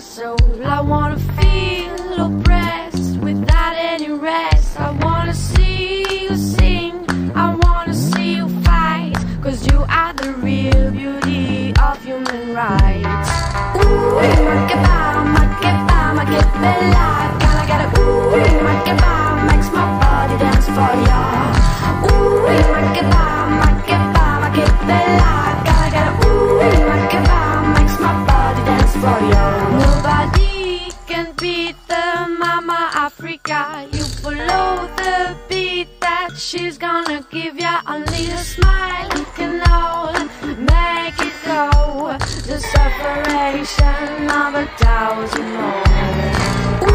soul. I wanna feel oppressed without any rest. I wanna see you sing, I wanna see you fight. Cause you are the real beauty of human rights. Ooh, ma che fa, ma che fa, ma che bella. Gotta get a ooh, ma che fa, makes my body dance for ya. She's gonna give. Only a smile you can all make it go. The separation of a thousand more.